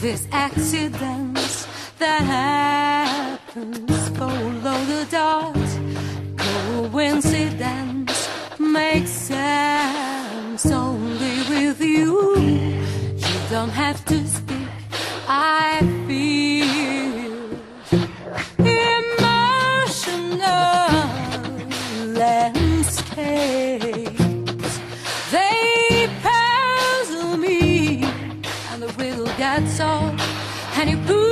These accidents that happens follow the dots. Coincidence riddle all. And you push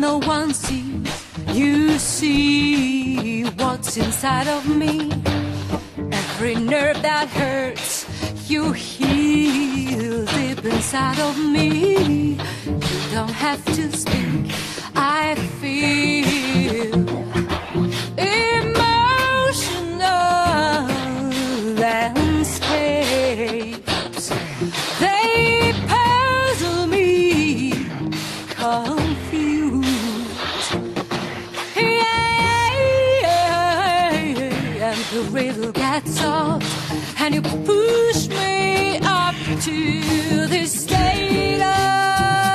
no one sees, you see what's inside of me. Every nerve that hurts, you heal deep inside of me. You don't have to speak, I feel the riddle gets solved, and you push me up to this state of